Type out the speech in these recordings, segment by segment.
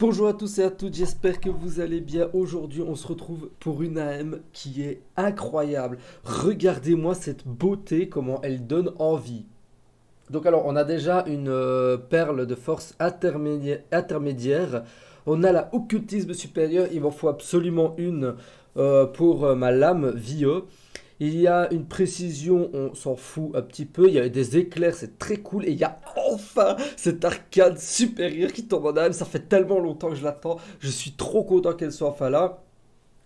Bonjour à tous et à toutes, j'espère que vous allez bien. Aujourd'hui, on se retrouve pour une AM qui est incroyable. Regardez-moi cette beauté, comment elle donne envie. Donc alors, on a déjà une euh, perle de force intermédiaire. On a la occultisme supérieur, il m'en faut absolument une euh, pour euh, ma lame VIE. Il y a une précision, on s'en fout un petit peu. Il y a des éclairs, c'est très cool. Et il y a enfin cette arcade supérieure qui tombe en âme. Ça fait tellement longtemps que je l'attends. Je suis trop content qu'elle soit enfin là.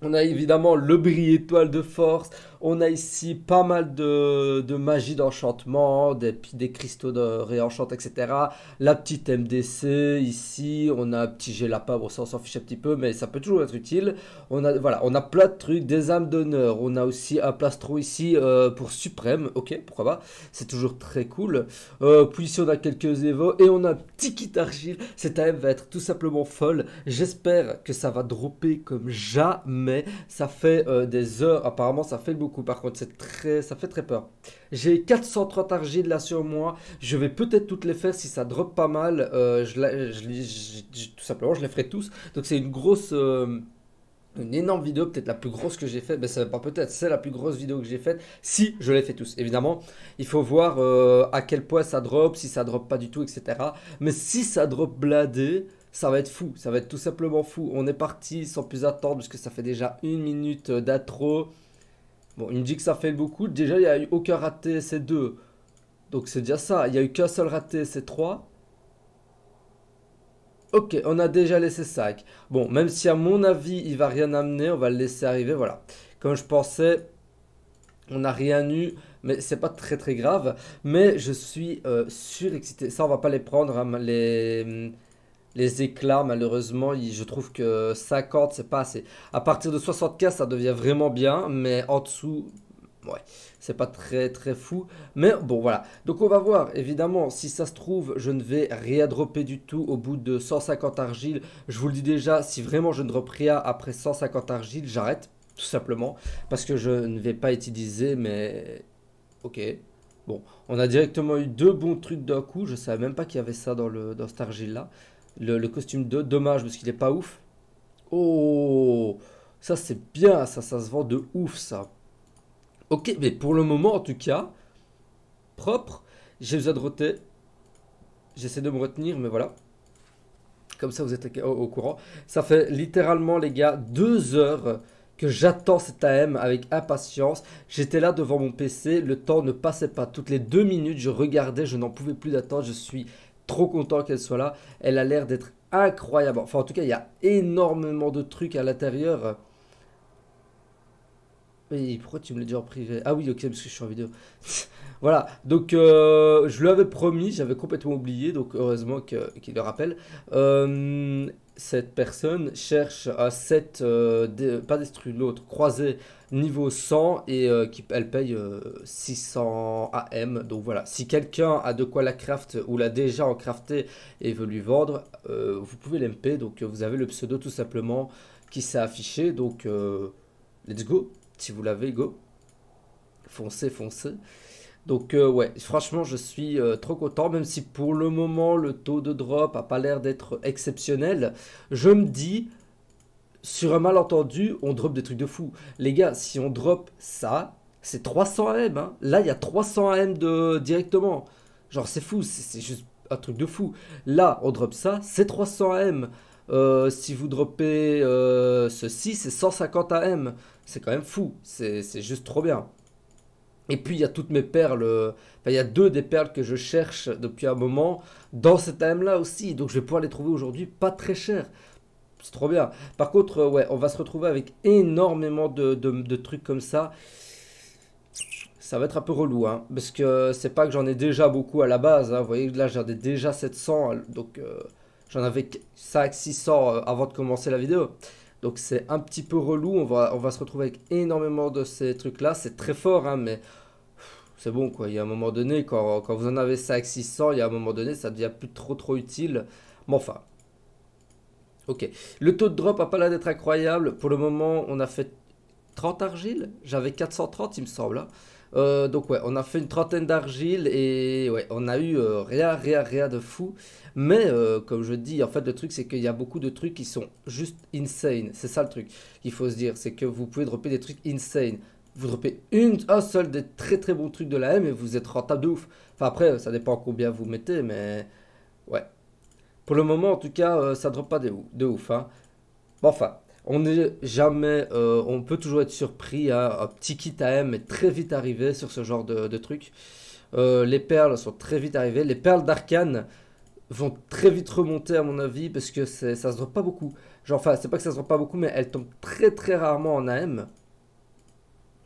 On a évidemment le bris étoile de force. On a ici pas mal de, magie d'enchantement, des, cristaux de réenchant, etc. La petite MDC ici. On a un petit Gélapa. Bon, ça on s'en fiche un petit peu, mais ça peut toujours être utile. On a, voilà, on a plein de trucs, des âmes d'honneur. On a aussi un plastro ici euh, pour suprême. Ok, pourquoi pas. C'est toujours très cool. Euh, puis ici on a quelques évos. Et on a un petit kit argile. Cette AM va être tout simplement folle. J'espère que ça va dropper comme jamais ça fait euh, des heures. Apparemment, ça fait beaucoup. Par contre, c'est très, ça fait très peur. J'ai 430 argiles là sur moi. Je vais peut-être toutes les faire si ça drop pas mal. Euh, tout simplement, je les ferai tous. Donc, c'est une grosse. Euh, une énorme vidéo, peut-être la plus grosse que j'ai faite, mais c'est pas peut-être, c'est la plus grosse vidéo que j'ai faite, si je les fais tous. Évidemment, il faut voir à quel point ça drop, si ça drop pas du tout, etc. Mais si ça drop bladé, ça va être fou, ça va être tout simplement fou. On est parti sans plus attendre parce que ça fait déjà une minute d'intro. Bon, il me dit que ça fait beaucoup. Déjà, il n'y a eu aucun raté, c'est 2. Donc c'est déjà ça. Il n'y a eu qu'un seul raté, c'est 3. Ok, on a déjà laissé 5. Bon, même si à mon avis, il va rien amener, on va le laisser arriver, voilà. Comme je pensais, on n'a rien eu, mais c'est pas très très grave. Mais je suis euh, surexcité. Ça, on va pas les prendre, hein, les les éclats, malheureusement, je trouve que 50, c'est pas assez. À partir de 75, ça devient vraiment bien, mais en dessous, ouais, c'est pas très très fou. Mais bon, voilà. Donc on va voir, évidemment, si ça se trouve, je ne vais rien dropper du tout au bout de 150 argiles. Je vous le dis déjà, si vraiment je ne drop rien après 150 argiles, j'arrête, tout simplement, parce que je ne vais pas utiliser, mais... Ok. Bon, on a directement eu deux bons trucs d'un coup. Je savais même pas qu'il y avait ça dans, le, dans cette argile là. Le, costume de dommage parce qu'il est pas ouf. Oh, ça c'est bien, ça, ça se vend de ouf ça. Ok, mais pour le moment en tout cas, propre. J'ai besoin de roter. J'essaie de me retenir, mais voilà. Comme ça, vous êtes au, courant. Ça fait littéralement, les gars, deux heures que j'attends cette AM avec impatience. J'étais là devant mon PC, le temps ne passait pas. Toutes les deux minutes, je regardais, je n'en pouvais plus d'attendre. Je suis trop content qu'elle soit là. Elle a l'air d'être incroyable. Enfin, en tout cas, il y a énormément de trucs à l'intérieur. Mais pourquoi tu me l'as dit en privé? Ah oui, ok, parce que je suis en vidéo. voilà, donc euh, je lui avais promis, j'avais complètement oublié, donc heureusement qu'il le rappelle. Euh, cette personne cherche un set, euh, pas destruit l'autre, croisé niveau 100 et euh, qui, elle paye 600 euh, AM. Donc voilà, si quelqu'un a de quoi la craft ou l'a déjà en crafté et veut lui vendre, vous pouvez l'MP. Donc vous avez le pseudo tout simplement qui s'est affiché. Donc let's go, si vous l'avez, go. Foncez, foncez. Donc euh, ouais, franchement, je suis euh, trop content, même si pour le moment, le taux de drop a pas l'air d'être exceptionnel. Je me dis, sur un malentendu, on drop des trucs de fou. Les gars, si on drop ça, c'est 300 AM. Hein. Là, il y a 300 AM de... directement. Genre, c'est fou, c'est juste un truc de fou. Là, on drop ça, c'est 300 AM. Euh, si vous droppez ceci, c'est 150 AM. C'est quand même fou, c'est juste trop bien. Et puis il y a toutes mes perles, enfin il y a deux des perles que je cherche depuis un moment dans cette AM là aussi, donc je vais pouvoir les trouver aujourd'hui pas très cher. C'est trop bien. Par contre, euh, ouais, on va se retrouver avec énormément de, trucs comme ça. Ça va être un peu relou, hein, parce que c'est pas que j'en ai déjà beaucoup à la base. Hein. Vous voyez, là j'en ai déjà 700, donc euh, j'en avais 5 600 euh, avant de commencer la vidéo. Donc c'est un petit peu relou, on va, se retrouver avec énormément de ces trucs-là. C'est très fort, hein, mais c'est bon quoi. Il y a un moment donné, quand, vous en avez 5 600, il y a un moment donné, ça devient plus trop trop utile. Mais enfin. Ok. Le taux de drop a pas l'air d'être incroyable. Pour le moment, on a fait 30 argiles. J'avais 430, il me semble. Euh, donc ouais, on a fait une trentaine d'argile et ouais, on a eu euh, rien, rien, rien de fou. Mais euh, comme je dis, en fait, le truc c'est qu'il y a beaucoup de trucs qui sont juste insane. C'est ça le truc qu'il faut se dire, c'est que vous pouvez dropper des trucs insane. Vous dropez une, un seul des très très bons trucs de la M et vous êtes rentable de ouf. Enfin après, ça dépend combien vous mettez, mais ouais. Pour le moment, en tout cas, ça drop pas de, de ouf. Hein. Bon, enfin, on n'est jamais, euh, on peut toujours être surpris. à Un petit kit AM est très vite arrivé sur ce genre de, de truc. Euh, les perles sont très vite arrivées. Les perles d'arcane vont très vite remonter à mon avis parce que ça se drop pas beaucoup. Genre, enfin, c'est pas que ça se drop pas beaucoup, mais elles tombent très très rarement en AM.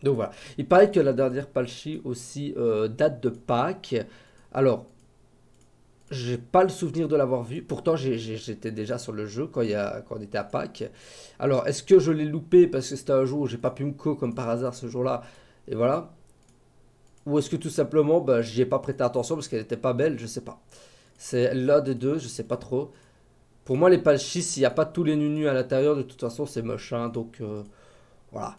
Donc voilà. Il paraît que la dernière Palchi aussi euh, date de Pâques. Alors, j'ai pas le souvenir de l'avoir vu. Pourtant, j'étais déjà sur le jeu quand, y a, quand on était à Pâques. Alors, est-ce que je l'ai loupé parce que c'était un jour où j'ai pas pu me co comme par hasard ce jour-là? Et voilà. Ou est-ce que tout simplement, bah, j'y ai pas prêté attention parce qu'elle était pas belle? Je sais pas. C'est l'un des deux, je sais pas trop. Pour moi, les palchis, s'il n'y a pas tous les nunus à l'intérieur, de toute façon, c'est moche. Hein, donc, euh, voilà.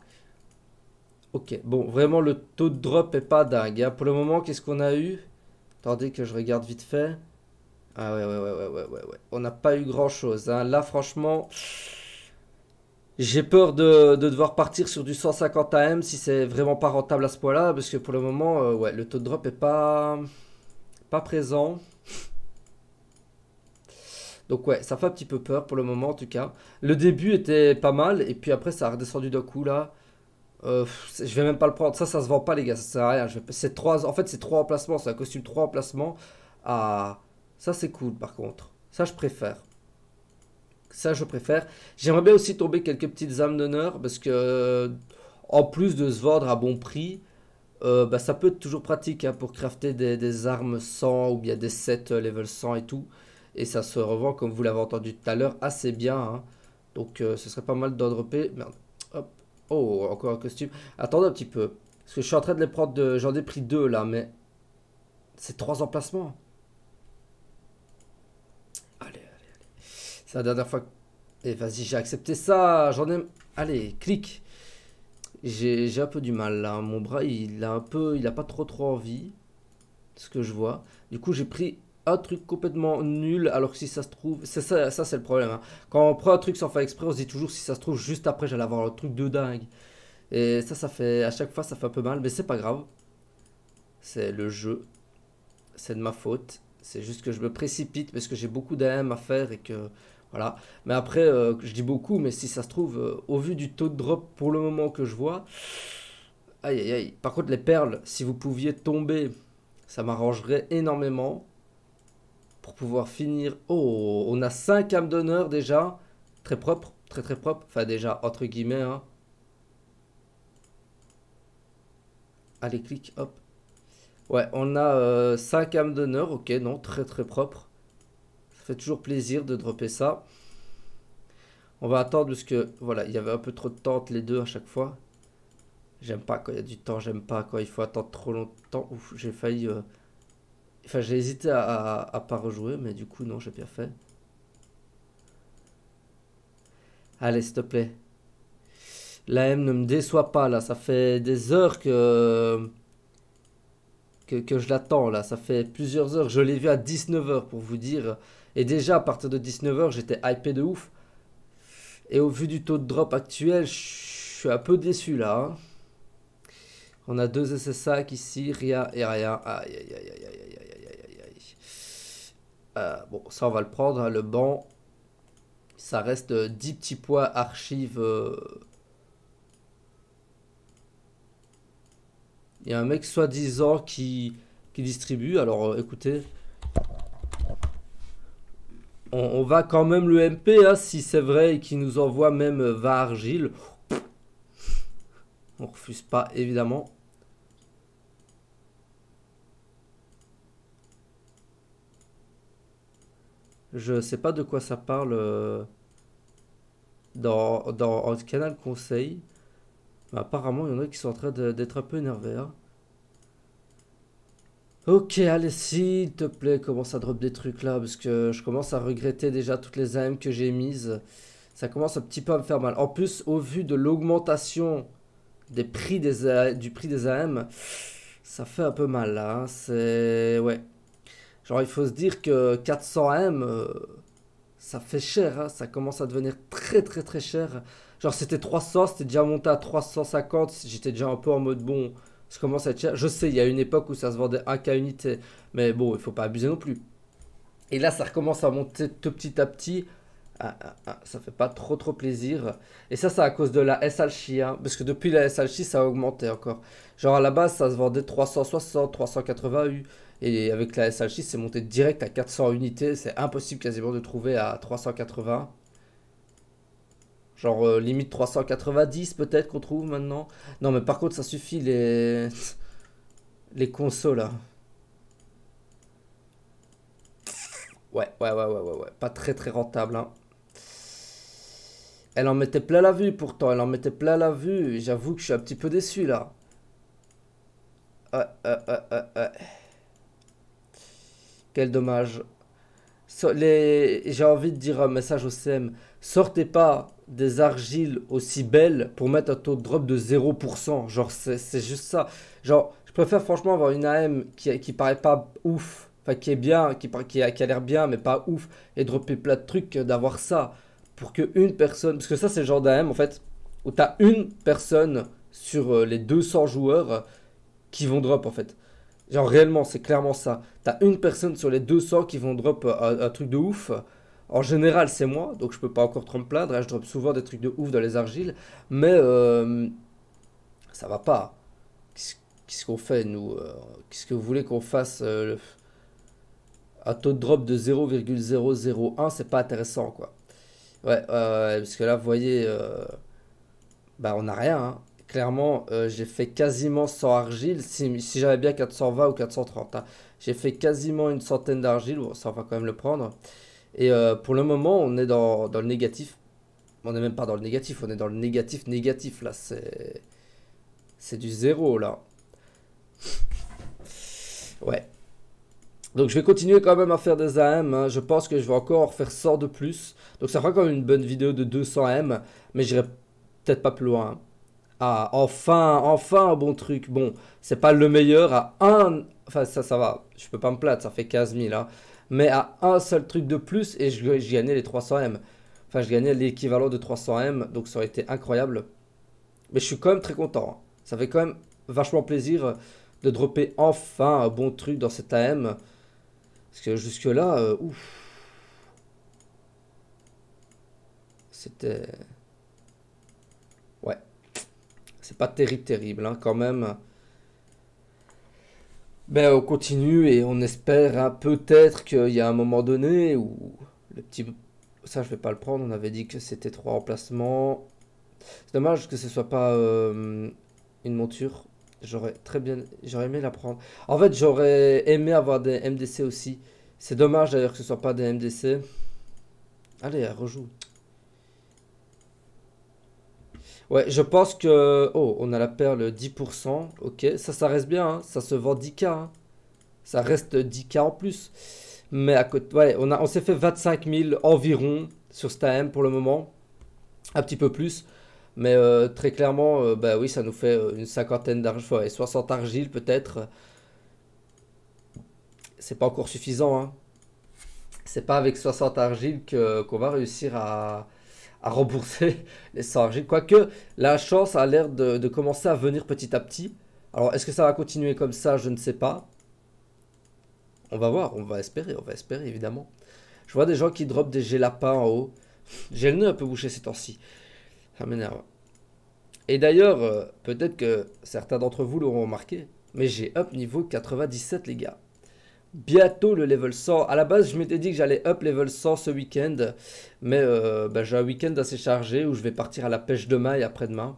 Ok, bon, vraiment, le taux de drop est pas dingue. Hein. Pour le moment, qu'est-ce qu'on a eu? Attendez que je regarde vite fait. Ah ouais, ouais, ouais, ouais, ouais, ouais. On n'a pas eu grand-chose. Hein. Là, franchement, j'ai peur de, devoir partir sur du 150 AM si c'est vraiment pas rentable à ce point-là. Parce que pour le moment, euh, ouais, le taux de drop est pas, pas présent. Donc ouais, ça fait un petit peu peur pour le moment en tout cas. Le début était pas mal et puis après ça a redescendu d'un coup là. Euh, je vais même pas le prendre. Ça, ça se vend pas les gars, ça sert à rien. Trois... En fait, c'est trois emplacements. C'est un costume trois emplacements à ça, c'est cool par contre. Ça, je préfère. Ça, je préfère. J'aimerais bien aussi tomber quelques petites âmes d'honneur parce que, euh, en plus de se vendre à bon prix, euh, bah, ça peut être toujours pratique hein, pour crafter des, armes 100 ou bien des sets euh, level 100 et tout. Et ça se revend, comme vous l'avez entendu tout à l'heure, assez bien. Hein. Donc, ce serait pas mal d'en dropper. Merde. Hop. Oh, encore un costume. Attendez un petit peu. Parce que je suis en train de les prendre. De... J'en ai pris deux là, mais c'est trois emplacements. C'est la dernière fois. Et eh, vas-y, j'ai accepté ça. J'en ai. Allez, clique. J'ai un peu du mal là. Mon bras, il a un peu. Il a pas trop trop envie. Ce que je vois. Du coup, j'ai pris un truc complètement nul. Alors que si ça se trouve. C'est ça, ça c'est le problème. Hein. Quand on prend un truc sans faire exprès, on se dit toujours si ça se trouve juste après, j'allais avoir un truc de dingue. Et ça, ça fait. À chaque fois, ça fait un peu mal. Mais c'est pas grave. C'est le jeu. C'est de ma faute. C'est juste que je me précipite parce que j'ai beaucoup d'AM à faire et que voilà. Mais après, euh, je dis beaucoup, mais si ça se trouve, euh, au vu du taux de drop pour le moment que je vois, aïe aïe aïe. Par contre, les perles, si vous pouviez tomber, ça m'arrangerait énormément pour pouvoir finir. Oh, on a 5 âmes d'honneur déjà. Très propre, très très propre. Enfin, déjà, entre guillemets. Hein. Allez, clique, hop. Ouais, on a 5 euh, âmes d'honneur. Ok, non, très très propre fait toujours plaisir de dropper ça. On va attendre parce que voilà, il y avait un peu trop de temps les deux à chaque fois. J'aime pas quand il y a du temps, j'aime pas quand il faut attendre trop longtemps. Ouf, j'ai failli. Euh, enfin, j'ai hésité à, à, pas rejouer, mais du coup, non, j'ai bien fait. Allez, s'il te plaît. La M ne me déçoit pas là, ça fait des heures que que, que je l'attends là, ça fait plusieurs heures. Je l'ai vu à 19h pour vous dire. Et déjà, à partir de 19h, j'étais hypé de ouf. Et au vu du taux de drop actuel, je suis un peu déçu là. Hein. On a deux SSAC ici, rien et rien. Aïe, aïe, aïe, aïe, aïe, aïe, aïe, aïe. Euh, bon, ça, on va le prendre. Hein, le banc, ça reste 10 petits points archives. Il y a un mec soi-disant qui, qui distribue. Alors, écoutez, on, va quand même le MP, hein, si c'est vrai, et qu'il nous envoie même 20 argiles. On refuse pas, évidemment. Je sais pas de quoi ça parle euh, dans, dans canal conseil. Mais apparemment, il y en a qui sont en train d'être un peu énervés. Hein. Ok, allez, s'il te plaît, commence à drop des trucs là, parce que je commence à regretter déjà toutes les AM que j'ai mises. Ça commence un petit peu à me faire mal. En plus, au vu de l'augmentation des prix des du prix des AM, Ça fait un peu mal là. hein. C'est. Ouais. Genre, il faut se dire que 400M, euh, ça fait cher. hein. Ça commence à devenir très très très cher. Genre, c'était 300, c'était déjà monté à 350. J'étais déjà un peu en mode bon, ça commence. Je sais, il y a une époque où ça se vendait 1K unité. Mais bon, il faut pas abuser non plus. Et là, ça recommence à monter tout petit à petit. Ah, ah, ah, ça fait pas trop trop plaisir. Et ça, c'est à cause de la SLC. Hein, parce que depuis la SLC, ça a augmenté encore. Genre à la base, ça se vendait 360, 380 U. Et avec la SLC, c'est monté direct à 400 unités. C'est impossible quasiment de trouver à 380. Genre euh, limite 390 peut-être qu'on trouve maintenant. Non mais par contre ça suffit les les consoles là. Ouais ouais ouais ouais ouais ouais. Pas très très rentable hein. Elle en mettait plein la vue pourtant, elle en mettait plein la vue. J'avoue que je suis un petit peu déçu là. Quel dommage. J'ai envie de dire un message au CM. Sortez pas des argiles aussi belles pour mettre un taux de drop de 0%. Genre, c'est juste ça. Genre, je préfère franchement avoir une AM qui, qui paraît pas ouf. Enfin, qui est bien, qui, qui a, qui a l'air bien, mais pas ouf. Et dropper plein de trucs que d'avoir ça. Pour que une personne. Parce que ça, c'est le genre d'AM en fait. Où t'as une personne sur euh, les 200 joueurs euh, qui vont drop en fait. Genre réellement, c'est clairement ça. T'as une personne sur les 200 qui vont drop euh, un, truc de ouf. En général, c'est moi, donc je peux pas encore trop me plaindre. hein, Je drop souvent des trucs de ouf dans les argiles. Mais euh, ça va pas. Qu'est-ce qu'on fait, nous euh, Qu'est-ce que vous voulez qu'on fasse euh, Un taux de drop de 0,001, c'est pas intéressant, quoi. Ouais, parce que là, vous voyez, bah on n'a rien. hein. Clairement, euh, j'ai fait quasiment 100 argiles. Si, si j'avais bien 420 ou 430, hein. J'ai fait quasiment une centaine d'argiles. Ça, on va quand même le prendre. Et euh, pour le moment, on est dans, dans le négatif. On n'est même pas dans le négatif, on est dans le négatif négatif là. C'est c'est du zéro là. Ouais. Donc je vais continuer quand même à faire des AM. hein. Je pense que je vais encore en faire 100 de plus. Donc ça fera quand même une bonne vidéo de 200 AM. Mais j'irai peut-être pas plus loin. hein. Ah, enfin, enfin un bon truc. Bon, c'est pas le meilleur à un. Enfin, ça, ça va. Je peux pas me plaindre, ça fait 15 000. hein. Mais à un seul truc de plus et je, je gagnais les 300 M. Enfin, je gagnais l'équivalent de 300 M. Donc ça aurait été incroyable. Mais je suis quand même très content. hein. Ça fait quand même vachement plaisir de dropper enfin un bon truc dans cette AM. Parce que jusque-là, euh, ouf. C'était. C'est pas terrible, terrible, hein, quand même. Ben, on continue et on espère hein, peut-être qu'il y a un moment donné où le petit. Ça, je vais pas le prendre. On avait dit que c'était trois remplacements. C'est dommage que ce soit pas euh, une monture. J'aurais très bien. J'aurais aimé la prendre. En fait, j'aurais aimé avoir des MDC aussi. C'est dommage d'ailleurs que ce soit pas des MDC. Allez, rejoue. Ouais, je pense que... Oh, on a la perle 10%. Ok, ça, ça reste bien. hein. Ça se vend 10K. hein. Ça reste 10K en plus. Mais à côté... Ouais, on a, on s'est fait 25 000 environ sur Stam pour le moment. Un petit peu plus. Mais euh, très clairement, euh, bah oui, ça nous fait euh, une cinquantaine d'argiles. Ouais, 60 argiles peut-être. C'est pas encore suffisant. Hein. C'est pas avec 60 argiles qu'on va réussir à, à rembourser les 100 argiles. Quoique, la chance a l'air de, de commencer à venir petit à petit. Alors, est-ce que ça va continuer comme ça? Je ne sais pas. On va voir, on va espérer, on va espérer évidemment. Je vois des gens qui dropent des gélapins en haut. J'ai le nez un peu bouché ces temps-ci. Ça m'énerve. Et d'ailleurs, euh, peut-être que certains d'entre vous l'auront remarqué, mais j'ai up niveau 97 les gars. Bientôt le level 100. À la base, je m'étais dit que j'allais up level 100 ce week-end, mais euh, bah, j'ai un week-end assez chargé où je vais partir à la pêche demain et après-demain.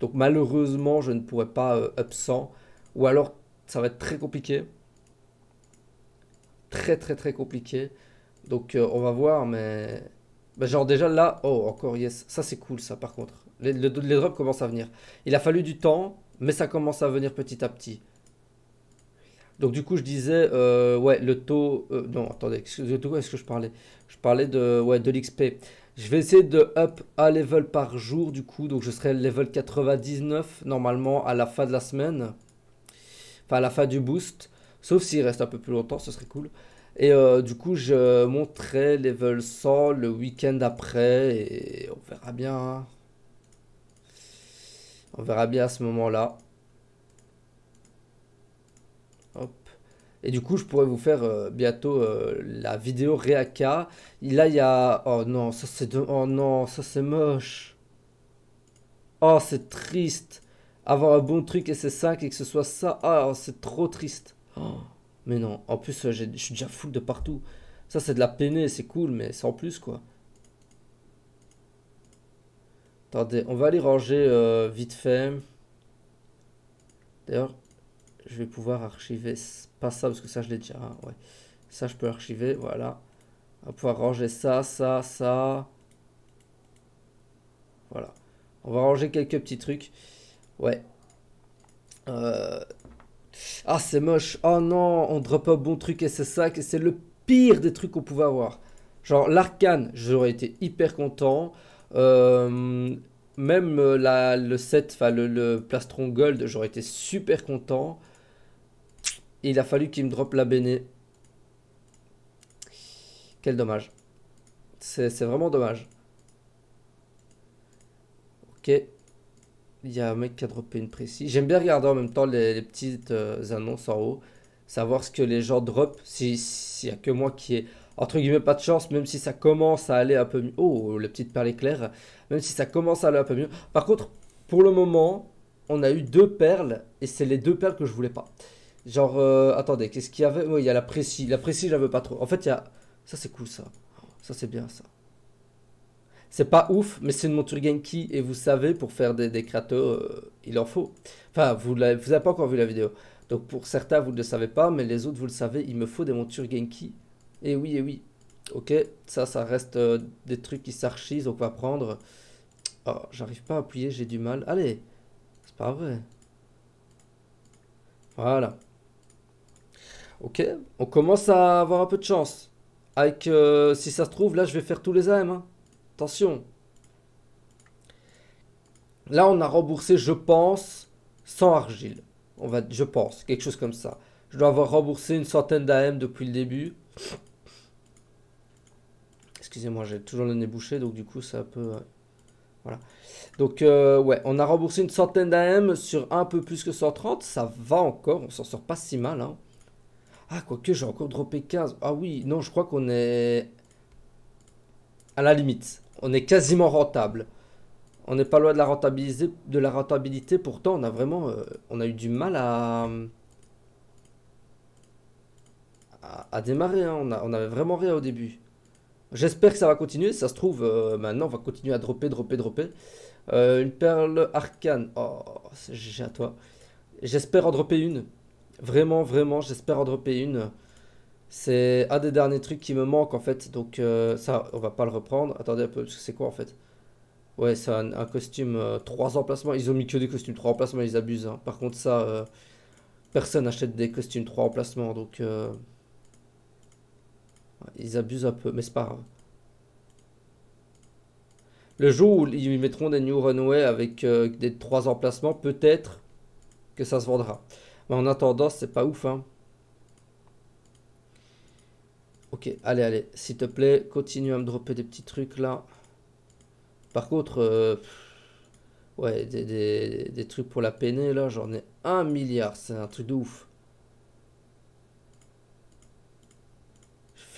Donc malheureusement, je ne pourrai pas euh, up 100, ou alors ça va être très compliqué. Très très très compliqué. Donc euh, on va voir, mais... Bah, genre déjà là, oh encore yes, ça c'est cool ça par contre. Les, le- les drops commencent à venir. Il a fallu du temps, mais ça commence à venir petit à petit. Donc du coup je disais, euh, ouais, le taux... euh, non, attendez, de quoi est-ce que je parlais? Je parlais de, ouais, de l'XP. Je vais essayer de up un level par jour du coup, donc je serai level 99 normalement à la fin de la semaine. enfin à la fin du boost. Sauf s'il reste un peu plus longtemps, ce serait cool. Et euh, du coup, je monterai level 100 le week-end après et on verra bien. Hein. On verra bien à ce moment-là. Hop. Et du coup, je pourrais vous faire euh, bientôt euh, la vidéo Reaka. Là, il y a... Oh non, ça c'est... Oh non, ça c'est moche. Oh, c'est triste. Avoir un bon truc et c'est 5 et que ce soit ça. Oh, c'est trop triste. Oh, mais non. En plus, je suis déjà full de partout. Ça, c'est de la peinée, c'est cool, mais sans plus, quoi. Attendez, on va aller ranger euh, vite fait. D'ailleurs, je vais pouvoir archiver. Pas ça, parce que ça, je l'ai déjà. Hein, ouais. Ça, je peux archiver, voilà. On va pouvoir ranger ça, ça, ça. Voilà. On va ranger quelques petits trucs. Ouais. Euh, ah, c'est moche. Oh non, on drop un bon truc et c'est ça. C'est le pire des trucs qu'on pouvait avoir. Genre, l'arcane, j'aurais été hyper content. Euh, même euh, la, le set, enfin le, plastron gold, j'aurais été super content. Il a fallu qu'il me drop la béné. Quel dommage. C'est vraiment dommage. Ok. Il y a un mec qui a droppé une précise. J'aime bien regarder en même temps les, petites euh, annonces en haut. Savoir ce que les gens drop. S'il n'y a que moi qui ai entre guillemets pas de chance, même si ça commence à aller un peu mieux. Oh, la petite perle éclair. Même si ça commence à aller un peu mieux. Par contre, pour le moment, on a eu deux perles et c'est les deux perles que je voulais pas. Genre, euh, attendez, qu'est-ce qu'il y avait? Oui, il y a la précis. La précis, je la veux pas trop. En fait, il y a. Ça, c'est cool ça. Ça, c'est bien ça. C'est pas ouf, mais c'est une monture Genki et vous savez, pour faire des, des euh, il en faut. Enfin, vous n'avez pas encore vu la vidéo. Donc pour certains, vous ne le savez pas, mais les autres, vous le savez, il me faut des montures Genki et oui, et oui. Ok, ça, ça reste euh, des trucs qui s'archisent, donc on va prendre... Oh, j'arrive pas à appuyer, j'ai du mal. Allez, c'est pas vrai. Voilà. Ok, on commence à avoir un peu de chance. Avec, euh, si ça se trouve, là, je vais faire tous les AM. Hein. Attention. Là, on a remboursé, je pense, sans argile. On va, je pense, quelque chose comme ça. Je dois avoir remboursé une centaine d'AM depuis le début. Excusez-moi, j'ai toujours le nez bouché, donc du coup, ça peut... voilà. Donc, euh, ouais, on a remboursé une centaine d'AM sur un peu plus que 130. Ça va encore, on s'en sort pas si mal. Hein. Ah, quoique, j'ai encore droppé 15. Ah oui, non, je crois qu'on est à la limite. On est quasiment rentable. On n'est pas loin de la, rentabilité. Pourtant, on a vraiment... Euh, on a eu du mal à... À, démarrer. Hein. On, a, on avait vraiment rien au début. J'espère que ça va continuer. Ça se trouve, euh, maintenant, on va continuer à dropper, dropper, dropper. Euh, une perle arcane. Oh, j'ai à toi. J'espère en dropper une. Vraiment, vraiment, j'espère en dropper une. C'est un des derniers trucs qui me manque en fait. Donc euh, ça, on va pas le reprendre. Attendez un peu, c'est quoi en fait? Ouais, c'est un, costume 3 emplacements. Ils ont mis que des costumes 3 emplacements, ils abusent. Hein. Par contre, ça, personne n'achète des costumes 3 emplacements. Donc... Ils abusent un peu, mais c'est pas grave. Le jour où ils mettront des New Runway avec euh, des trois emplacements, peut-être que ça se vendra. Mais en attendant, c'est pas ouf. Hein. Ok, allez, allez, s'il te plaît, continue à me dropper des petits trucs là. Par contre, euh, ouais, des, trucs pour la peine là, j'en ai un milliard. C'est un truc de ouf.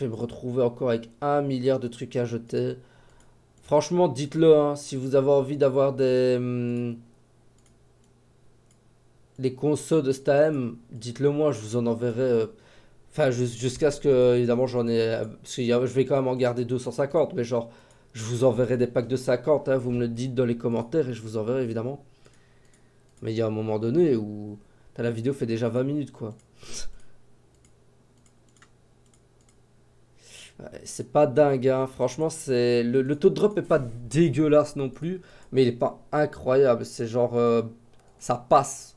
me retrouver encore avec un milliard de trucs à jeter. Franchement, dites-le, hein, si vous avez envie d'avoir des... Hum, les consoles de Steam, dites-le moi, je vous en enverrai... Euh, enfin, jusqu'à ce que, évidemment, j'en ai... Parce que je vais quand même en garder 250, mais genre, je vous enverrai des packs de 50, hein, vous me le dites dans les commentaires et je vous enverrai, évidemment. Mais il y a un moment donné où... La vidéo fait déjà 20 minutes, quoi. C'est pas dingue, hein. franchement, c'est le, taux de drop est pas dégueulasse non plus, mais il est pas incroyable. C'est genre, euh, ça passe.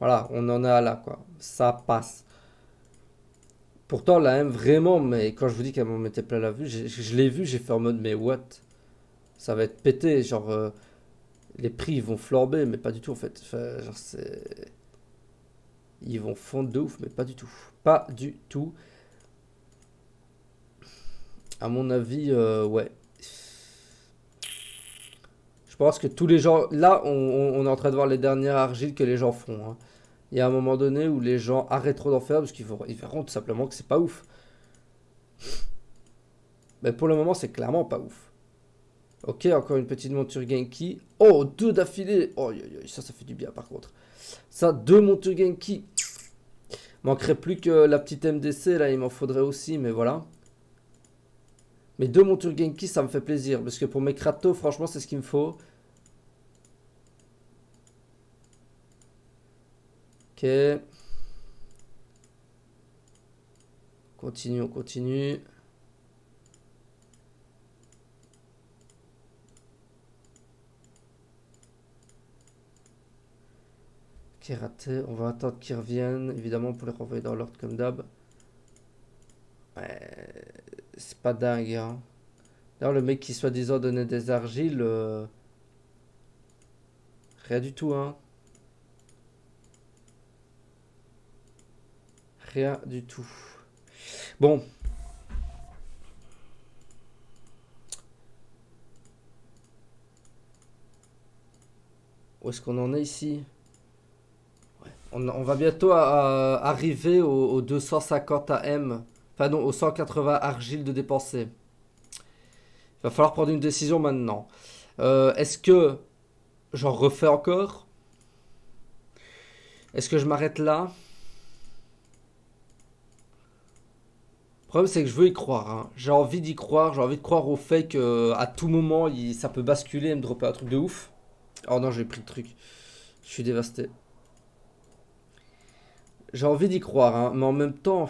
Voilà, on en a là, quoi. Ça passe. Pourtant, la M, vraiment, mais quand je vous dis qu'elle m'en mettait plein la vue, je, l'ai vu, j'ai fait en mode, mais what? Ça va être pété, genre... Euh, les prix vont flamber, mais pas du tout en fait. Ils vont fondre de ouf, mais pas du tout. Pas du tout. À mon avis, euh, ouais. Je pense que tous les gens... Là, on, est en train de voir les dernières argiles que les gens font. Hein. Il y a un moment donné où les gens arrêteront d'en faire parce qu'ils verront tout simplement que c'est pas ouf. Mais pour le moment, c'est clairement pas ouf. Ok, encore une petite monture Genki. Oh, deux d'affilée. Oh, ça, ça fait du bien par contre. Ça, deux montures Genki. Manquerait plus que la petite MDC, là, il m'en faudrait aussi, mais voilà. Mais deux montures Genki, ça me fait plaisir. Parce que pour mes Kratos, franchement, c'est ce qu'il me faut. Ok. Continue, on continue. Qui raté. On va attendre qu'ils reviennent, évidemment, pour les renvoyer dans l'ordre comme d'hab. c'est pas dingue, hein. D'ailleurs, le mec qui soi-disant donnait des argiles... Euh, rien du tout, hein. Rien du tout. Bon. Où est-ce qu'on en est ici? On, va bientôt arriver aux, 250 AM. Enfin non, aux 180 argiles de dépenser. Il va falloir prendre une décision maintenant. Euh, est-ce que j'en refais encore? Est-ce que je m'arrête là? Problème, c'est que je veux y croire. Hein. J'ai envie d'y croire. J'ai envie de croire au fait que à tout moment, ça peut basculer et me dropper un truc de ouf. Oh non, j'ai pris le truc. Je suis dévasté. J'ai envie d'y croire, hein, mais en même temps...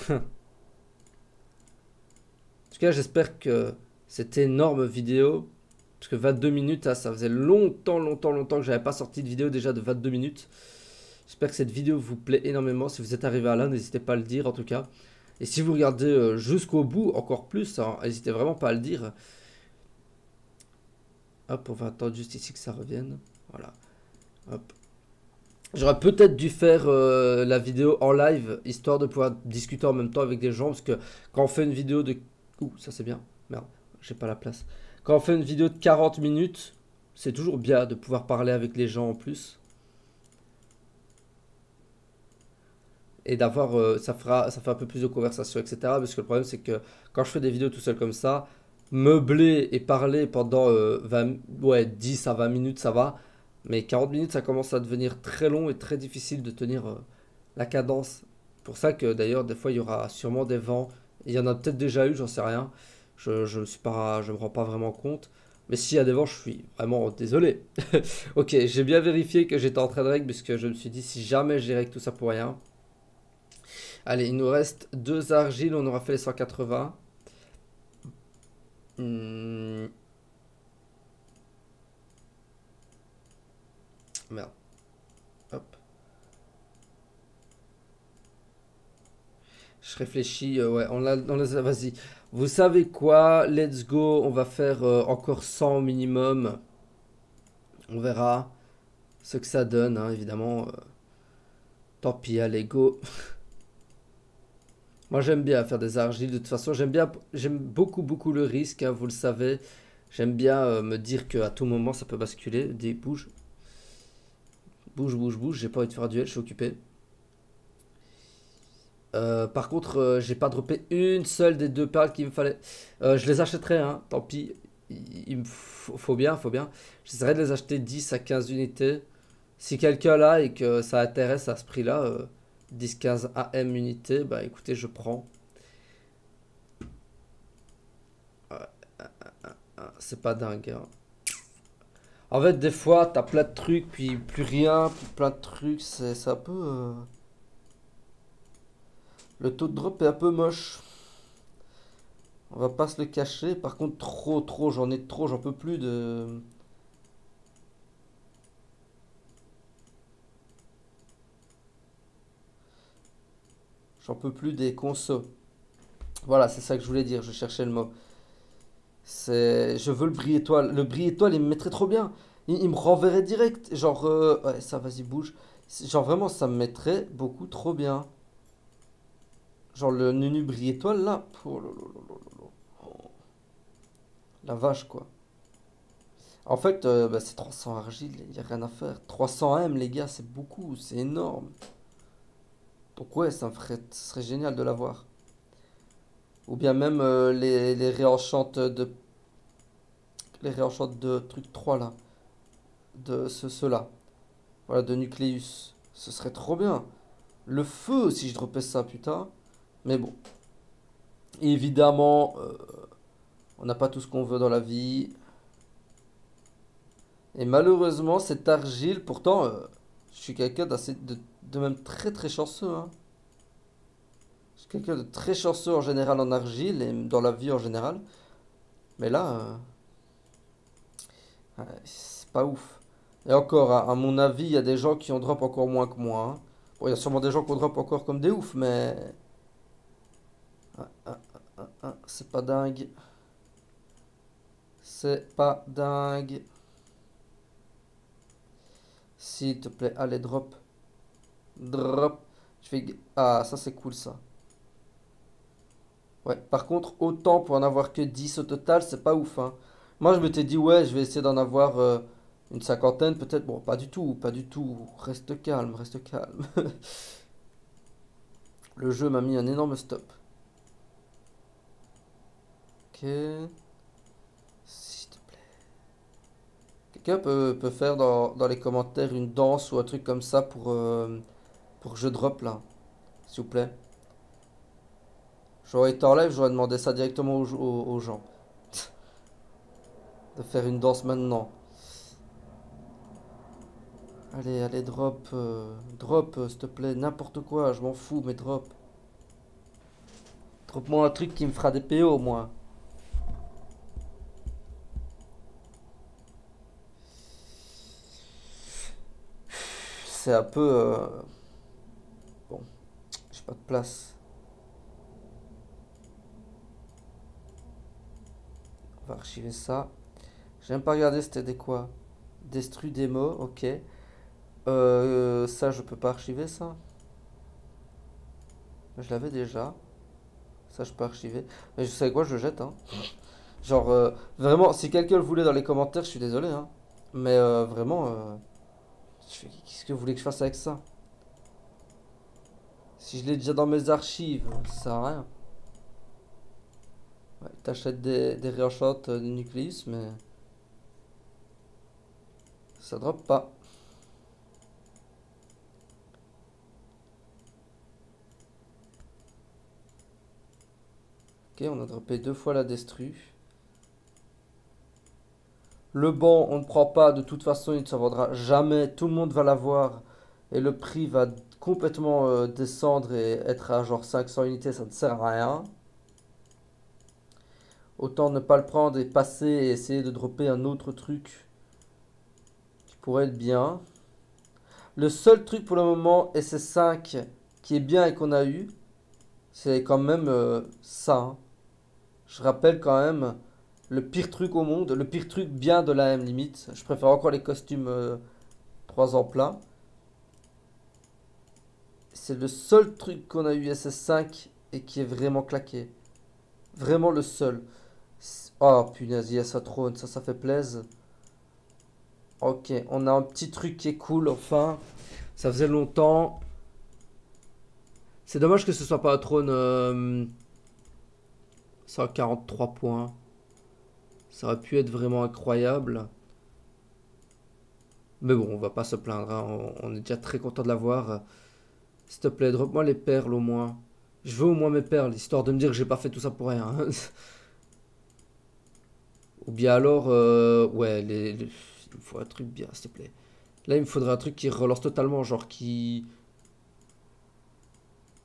en tout cas, j'espère que cette énorme vidéo parce que 22 minutes, hein, ça faisait longtemps, longtemps, longtemps que j'avais pas sorti de vidéo déjà de 22 minutes. J'espère que cette vidéo vous plaît énormément. Si vous êtes arrivé à là, n'hésitez pas à le dire en tout cas. Et si vous regardez euh, jusqu'au bout, encore plus, hein, n'hésitez vraiment pas à le dire. Hop, on va attendre juste ici que ça revienne. Voilà. Hop. J'aurais peut-être dû faire euh, la vidéo en live, histoire de pouvoir discuter en même temps avec des gens. Parce que quand on fait une vidéo de... Ouh, ça c'est bien. Merde, j'ai pas la place. Quand on fait une vidéo de 40 minutes, c'est toujours bien de pouvoir parler avec les gens en plus. Et d'avoir, euh, ça fera, fait un peu plus de conversation, etc. Parce que le problème, c'est que quand je fais des vidéos tout seul comme ça, meubler et parler pendant 20, euh, ouais, 10 à 20 minutes, ça va. Mais 40 minutes, ça commence à devenir très long et très difficile de tenir euh, la cadence. Pour ça que d'ailleurs, des fois, il y aura sûrement des vents. Il y en a peut-être déjà eu, j'en sais rien. Je, pas, je me rends pas vraiment compte. Mais s'il y a des vents, je suis vraiment désolé. ok, j'ai bien vérifié que j'étais en train de règle, puisque je me suis dit si jamais j'ai règle tout ça pour rien. Allez, il nous reste deux argiles, on aura fait les 180. Hmm. Merde. Hop. Je réfléchis, euh, ouais, on, a, on les vas-y. Vous savez quoi? Let's go. On va faire euh, encore 100 minimum. On verra ce que ça donne, hein, évidemment. Euh. tant pis, allez, go. Moi, j'aime bien faire des argiles. De toute façon, j'aime bien, j'aime beaucoup, beaucoup le risque, hein, vous le savez. J'aime bien euh, me dire qu'à tout moment, ça peut basculer. Des bouge. Bouge, bouge, bouge. J'ai pas envie de faire duel, je suis occupé. Euh, par contre, euh, j'ai pas droppé une seule des deux perles qu'il me fallait. Euh, je les achèterai, hein, tant pis. Il, me faut, bien, faut bien. J'essaierai de les acheter 10 à 15 unités. Si quelqu'un là et que ça intéresse à ce prix-là, 10-15 AM unités, bah écoutez, je prends. C'est pas dingue. Hein. En fait, des fois, t'as plein de trucs, puis plus rien, puis plein de trucs, c'est un peu... Le taux de drop est un peu moche. On va pas se le cacher. Par contre, trop, trop, j'en ai trop, j'en peux plus de... J'en peux plus des consos. Voilà, c'est ça que je voulais dire, je cherchais le mot. C'est... Je veux le bris étoile. Le bris étoile, il me mettrait trop bien. Il, me renverrait direct. Genre, euh, ouais, ça, vas-y, bouge. Genre, vraiment, ça me mettrait beaucoup trop bien. Genre, le Nunu bris étoile, là. Oh, La vache, quoi. En fait, euh, bah, c'est 300 argile, il n'y a rien à faire. 300 M, les gars, c'est beaucoup, c'est énorme. Donc ouais, ça, me ferait, ce serait génial de l'avoir. Ou bien même euh, les, les réenchantes de... Les réenchantes de truc 3 là. De ce, ceux-là. Voilà, de Nucleus. Ce serait trop bien. Le feu, si je dropais ça, putain. Mais bon. Évidemment, euh, on n'a pas tout ce qu'on veut dans la vie. Et malheureusement, cette argile, pourtant, euh, je suis quelqu'un d'assez de, même très très chanceux. Hein. Je suis quelqu'un de très chanceux en général en argile et dans la vie en général. Mais là, euh, c'est pas ouf. Et encore, à, mon avis, il y a des gens qui ont drop encore moins que moi. Hein. Bon, il y a sûrement des gens qui ont drop encore comme des ouf, mais... Ah, ah, ah, c'est pas dingue. C'est pas dingue. S'il te plaît, allez, drop. Drop. Je fais... Ah, ça c'est cool ça. Ouais, par contre, autant pour en avoir que 10 au total, c'est pas ouf. Hein. Moi, je m'étais dit, ouais, je vais essayer d'en avoir euh, une cinquantaine, peut-être. Bon, pas du tout, pas du tout. Reste calme, reste calme. Le jeu m'a mis un énorme stop. Ok. Quelqu'un peut, faire dans, les commentaires une danse ou un truc comme ça pour, euh, pour que je drop là S'il vous plaît. J'aurais été en live, j'aurais demandé ça directement aux, gens. de faire une danse maintenant. Allez, allez, drop. Euh, drop, euh, s'il te plaît. N'importe quoi, je m'en fous, mais drop. Drop-moi un truc qui me fera des PO au c'est un peu... Euh, bon, j'ai pas de place. On va archiver ça. J'aime pas regarder c'était des quoi? Destru démo, ok. Euh, ça, je peux pas archiver ça? Je l'avais déjà. Ça, je peux archiver. Mais je sais quoi, je le jette. Hein. Genre, euh, vraiment, si quelqu'un le voulait dans les commentaires, je suis désolé. Hein. Mais vraiment... Qu'est-ce que vous voulez que je fasse avec ça? Si je l'ai déjà dans mes archives, ça sert à rien. Ouais, T'achètes des, des réenchantes de nucléus, mais... Ça drop pas. Ok, on a droppé deux fois la destru. Le banc, on ne prend pas, de toute façon, il ne se vendra jamais. Tout le monde va l'avoir. Et le prix va complètement euh, descendre et être à genre 500 unités, ça ne sert à rien. Autant ne pas le prendre et passer et essayer de dropper un autre truc qui pourrait être bien. Le seul truc pour le moment, SS5, qui est bien et qu'on a eu, c'est quand même euh, ça. Hein. Je rappelle quand même le pire truc au monde, le pire truc bien de la M limite. Je préfère encore les costumes 3 euh, ans plein. C'est le seul truc qu'on a eu SS5 et qui est vraiment claqué. Vraiment le seul. Oh punaise, il y a sa trône, ça, ça fait plaisir. Ok, on a un petit truc qui est cool, enfin. Ça faisait longtemps. C'est dommage que ce soit pas un trône... Euh, 143 points. Ça aurait pu être vraiment incroyable. Mais bon, on va pas se plaindre. Hein. On, est déjà très content de l'avoir. S'il te plaît, drop-moi les perles au moins. Je veux au moins mes perles, histoire de me dire que j'ai pas fait tout ça pour rien. Hein. Ou bien alors, euh, ouais, il me faut un truc bien, s'il te plaît. Là, il me faudrait un truc qui relance totalement, genre qui...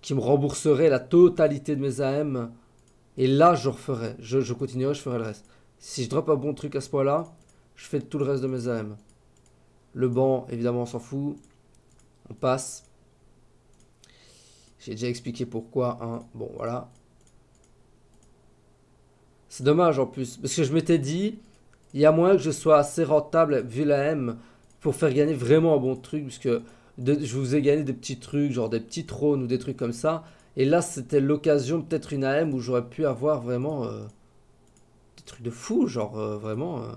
Qui me rembourserait la totalité de mes AM. Et là, je referai. Je, je continuerai, je ferai le reste. Si je drop un bon truc à ce point-là, je fais tout le reste de mes AM. Le banc, évidemment, on s'en fout. On passe. J'ai déjà expliqué pourquoi. Hein. Bon, voilà. C'est dommage en plus. Parce que je m'étais dit, il y a moyen que je sois assez rentable vu la M pour faire gagner vraiment un bon truc. Parce que je vous ai gagné des petits trucs, genre des petits trônes ou des trucs comme ça. Et là, c'était l'occasion, peut-être une AM où j'aurais pu avoir vraiment euh, des trucs de fou, genre euh, vraiment. Euh.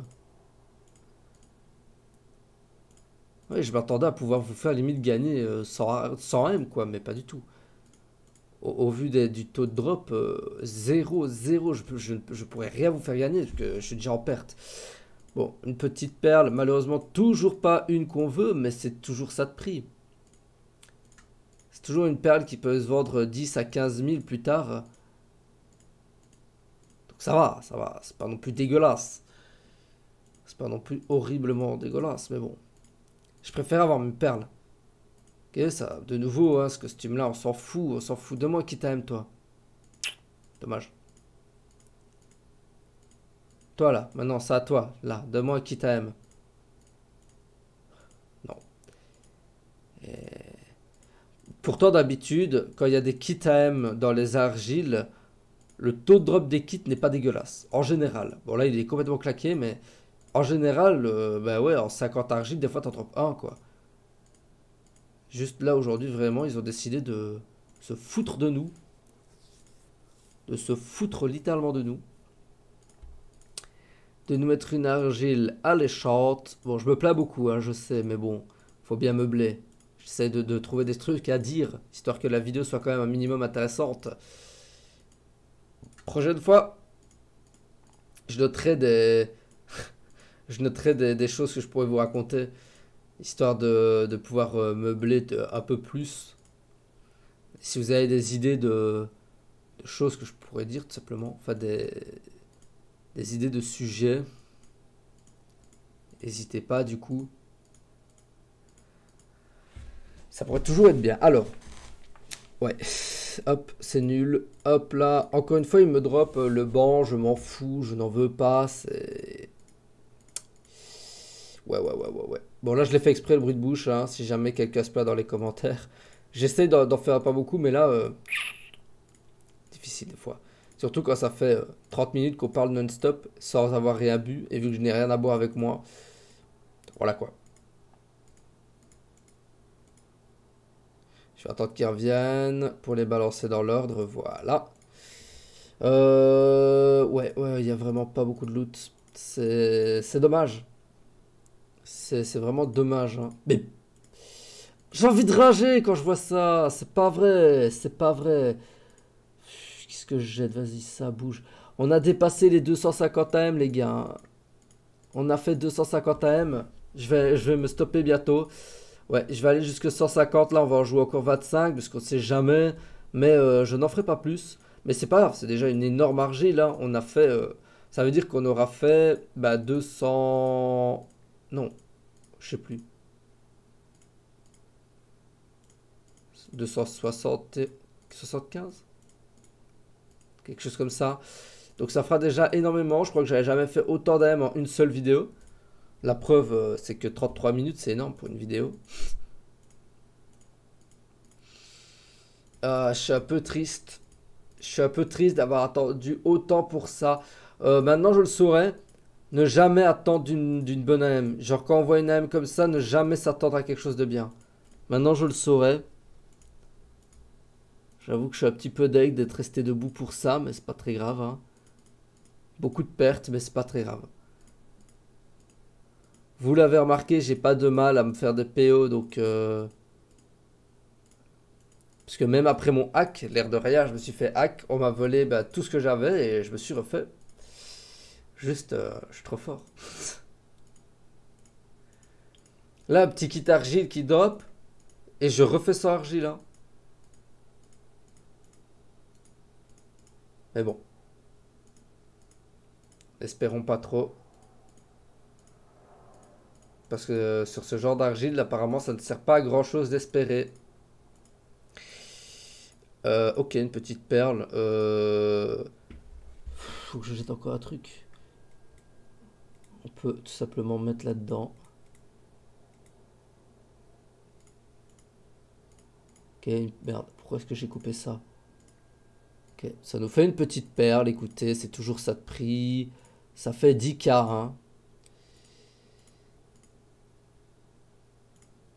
Oui, je m'attendais à pouvoir vous faire limite gagner 100, 100 M, quoi, mais pas du tout au, vu du taux de drop, 0, euh, 0, je, je, pourrais rien vous faire gagner, parce que je suis déjà en perte. Bon, une petite perle, malheureusement toujours pas une qu'on veut, mais c'est toujours ça de prix. C'est toujours une perle qui peut se vendre 10 à 15 000 plus tard. Ça va, ça va, c'est pas non plus dégueulasse. C'est pas non plus horriblement dégueulasse, mais bon. Je préfère avoir une perle. Ok, ça, de nouveau, hein, ce costume-là, on s'en fout, on s'en fout de moi qui t'aime, toi. Dommage. Toi, là, maintenant, c'est à toi, là, de moi qui t'aime. Non. Pourtant, d'habitude, quand il y a des kits AM dans les argiles, le taux de drop des kits n'est pas dégueulasse. En général. Bon, là, il est complètement claqué, mais en général, euh, ben ouais, en 50 argiles, des fois, t'en drops un, quoi. Juste là, aujourd'hui, vraiment, ils ont décidé de se foutre de nous. De se foutre littéralement de nous. De nous mettre une argile alléchante. Bon, je me plains beaucoup, hein, je sais, mais bon, faut bien meubler. J'essaie de, trouver des trucs à dire, histoire que la vidéo soit quand même un minimum intéressante. Prochaine fois, je noterai des... je noterai des, choses que je pourrais vous raconter histoire de, pouvoir euh, meubler un peu plus. Si vous avez des idées de, choses que je pourrais dire tout simplement, enfin des, des idées de sujets, n'hésitez pas du coup. Ça pourrait toujours être bien. Alors, ouais, hop, c'est nul. Hop là, encore une fois, il me drop le banc, je m'en fous, je n'en veux pas, c'est Ouais, ouais, ouais, ouais, ouais. Bon, là, je l'ai fait exprès le bruit de bouche, hein, si jamais quelqu'un se plaint dans les commentaires. J'essaie d'en faire pas beaucoup, mais là, euh, difficile des fois. Surtout quand ça fait 30 euh, minutes qu'on parle non-stop sans avoir rien bu, et vu que je n'ai rien à boire avec moi. Voilà quoi. Je vais attendre qu'ils reviennent pour les balancer dans l'ordre. Voilà. Euh, ouais, ouais, il n'y a vraiment pas beaucoup de loot. C'est dommage. C'est vraiment dommage. Hein. Mais j'ai envie de rager quand je vois ça. C'est pas vrai. C'est pas vrai. Qu'est-ce que je jette Vas-y, ça bouge. On a dépassé les 250 AM, les gars. On a fait 250 AM. Je vais, je vais me stopper bientôt. Ouais, je vais aller jusque 150. Là, on va en jouer encore 25 parce qu'on sait jamais. Mais euh, je n'en ferai pas plus. Mais c'est pas grave, c'est déjà une énorme argile. Là, on a fait. Euh, ça veut dire qu'on aura fait bah, 200. Non, je sais plus. 260 75 Quelque chose comme ça. Donc ça fera déjà énormément. Je crois que j'avais jamais fait autant d'AM en une seule vidéo. La preuve, euh, c'est que 33 minutes, c'est énorme pour une vidéo. Euh, je suis un peu triste. Je suis un peu triste d'avoir attendu autant pour ça. Euh, maintenant, je le saurais ne jamais attendre d'une bonne AM. Genre quand on voit une AM comme ça, ne jamais s'attendre à quelque chose de bien. Maintenant je le saurais. J'avoue que je suis un petit peu deg d'être resté debout pour ça, mais c'est pas très grave. Hein. Beaucoup de pertes, mais c'est pas très grave. Vous l'avez remarqué, j'ai pas de mal à me faire des PO, donc... Euh... Parce que même après mon hack, l'air de rien, je me suis fait hack, on m'a volé bah, tout ce que j'avais et je me suis refait. Juste, euh, je suis trop fort. Là, petit kit argile qui drop. Et je refais ça argile. Hein. Mais bon. Espérons pas trop. Parce que euh, sur ce genre d'argile, apparemment, ça ne sert pas à grand chose d'espérer. Euh, ok, une petite perle. Faut que je jette encore un truc on peut tout simplement mettre là-dedans. Ok, merde, pourquoi est-ce que j'ai coupé ça? Ok, ça nous fait une petite perle, écoutez, c'est toujours ça de prix. Ça fait 10K, hein.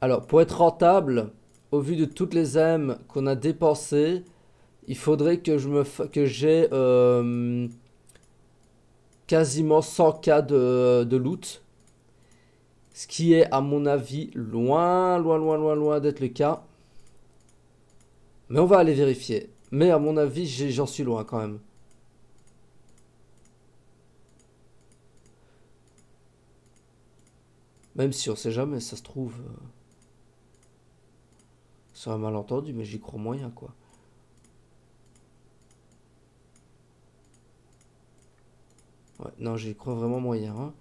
Alors, pour être rentable, au vu de toutes les M qu'on a dépensées, il faudrait que je que j'ai euh, quasiment 100k de, de loot. Ce qui est, à mon avis, loin, loin, loin, loin, loin d'être le cas. Mais on va aller vérifier. Mais à mon avis, j'en suis loin quand même. Même si on sait jamais, ça se trouve... Euh, c'est un malentendu, mais j'y crois moyen, quoi. Non, j'y crois vraiment moyen. Hein.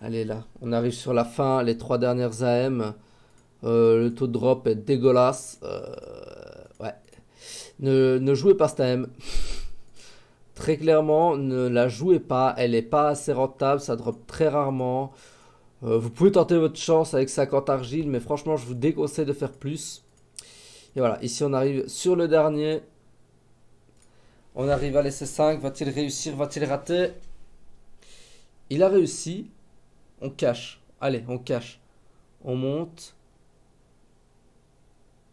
Allez, là, on arrive sur la fin, les trois dernières AM. Euh, le taux de drop est dégueulasse. Euh, ouais. Ne, ne, jouez pas cette AM. très clairement, ne la jouez pas. Elle n'est pas assez rentable, ça drop très rarement. Euh, vous pouvez tenter votre chance avec 50 argile, mais franchement, je vous déconseille de faire plus. Et voilà, ici on arrive sur le dernier. On arrive à l'essai 5. Va-t-il réussir? Va-t-il rater? Il a réussi. On cache. Allez, on cache. On monte.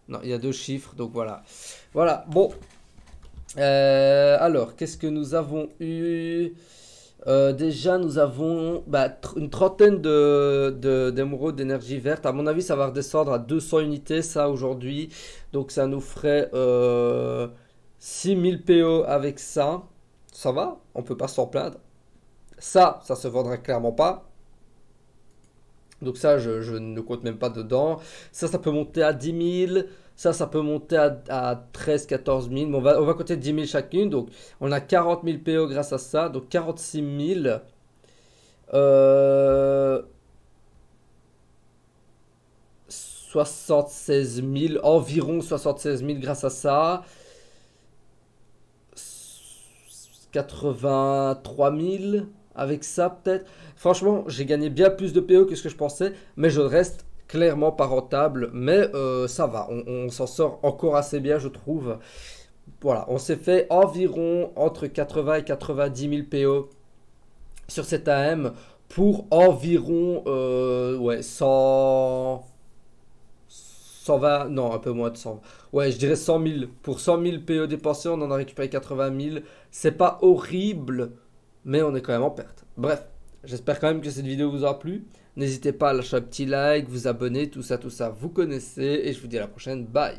Non, il y a deux chiffres, donc voilà. Voilà, bon. Euh, alors, qu'est-ce que nous avons eu? Euh, déjà, nous avons bah, une trentaine d'émeraudes de, d'énergie verte. À mon avis, ça va redescendre à 200 unités, ça, aujourd'hui. Donc, ça nous ferait euh, 6000 PO avec ça. Ça va, on peut pas s'en plaindre. Ça, ça se vendra clairement pas. Donc ça, je, je, ne compte même pas dedans. Ça, ça peut monter à 10 000. Ça, ça peut monter à, 13, 14 000. Mais on va, on compter 10 000 chacune. Donc, on a 40 000 PO grâce à ça. Donc, 46 000. Euh, 76 000. Environ 76 000 grâce à ça. 83 000 avec ça peut-être. Franchement, j'ai gagné bien plus de PO que ce que je pensais, mais je reste clairement pas rentable, mais euh, ça va, on, s'en sort encore assez bien, je trouve. Voilà, on s'est fait environ entre 80 et 90 000 PO sur cet AM pour environ euh, ouais, 100... 120, non, un peu moins de 100. Ouais, je dirais 100 000. Pour 100 000 PO dépensés, on en a récupéré 80 000. C'est pas horrible, mais on est quand même en perte. Bref, j'espère quand même que cette vidéo vous aura plu. N'hésitez pas à lâcher un petit like, vous abonner, tout ça, tout ça, vous connaissez. Et je vous dis à la prochaine. Bye